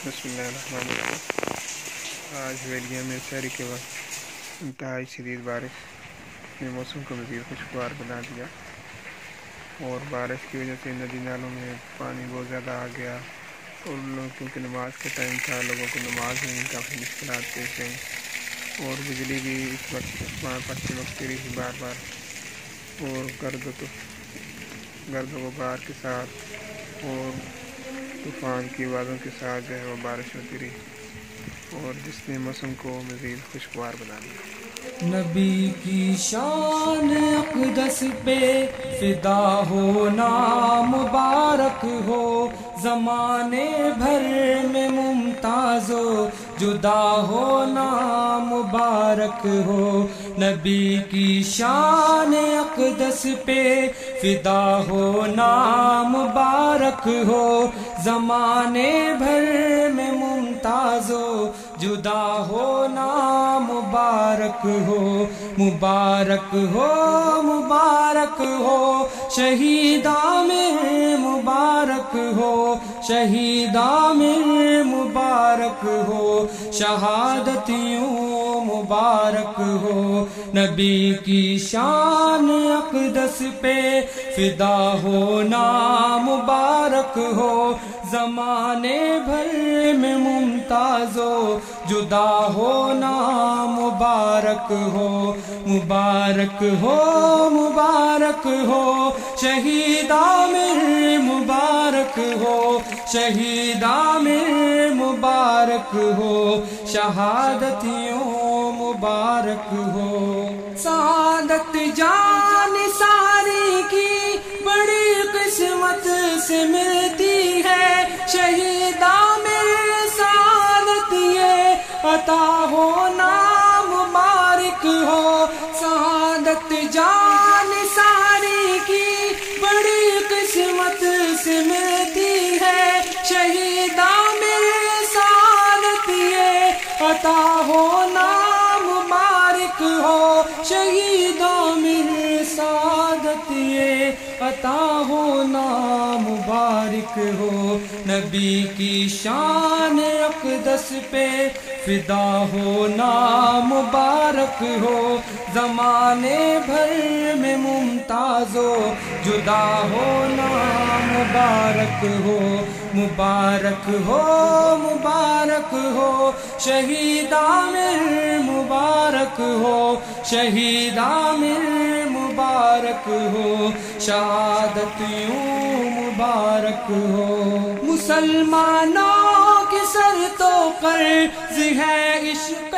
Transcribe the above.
बसमिल्लाम आज वेलिया में शहरी के वक्त इंतहाई शदीद बारिश ने मौसम को मज़ीद खुशगवार बना दिया और बारिश की वजह से नदी नालों में पानी बहुत ज़्यादा आ गया और लोग क्योंकि नमाज़ का टाइम था, लोगों को नमाज़ में काफ़ी मुश्किल पेश आई और बिजली भी इस वक्त वहाँ पड़ते वक्त रही बार बार और गर्द तो गर्द गुबार के साथ और तूफ़ान की आवाज़ों के साथ जो है वो बारिश होती रही और जिसने मौसम को मज़ीद खुशगवार बना दिया। नबी की शान अकदस पे फिदा हो, नाम मुबारक हो, जमाने भर में मुमताजो जुदा हो नाम मुबारक हो। नबी की शान अकदस पे फिदा हो नाम मुबारक हो। जमाने भर में मुमताजो, जुदा हो ना मुबारक हो। मुबारक हो मुबारक हो। शहीदा में मुबारक हो। शहीदा में मुबारक शहादतियों मुबारक हो। नबी की शान अकदस पे फिदा हो, नाम मुबारक हो। जमाने भर में मुमताजो, जुदा हो, नाम मुबारक हो। मुबारक हो मुबारक हो। शहीदा में मुबारक हो। शहीदा में मुबारक हो, शहादतियों मुबारक हो। सादत जान सारी की बड़ी किस्मत से मिलती है। शहीदा में सादत ये अता हो, नाम मुबारक हो। सादत जान सारी की बड़ी किस्मत से मिलती है। शहीदा शहीदा में सादत ये। अता हो नाम मुबारक हो। नबी की शान अकदस पे फिदा हो नाम मुबारक हो। जमाने भर में मुमताजो, जुदा हो नाम मुबारक हो। मुबारक हो मुबारक हो। शहीदा में हो, शहीदा में मुबारक हो शहादत यूँ मुबारक हो। मुसलमानों की सर तो कर्ज है इश्क़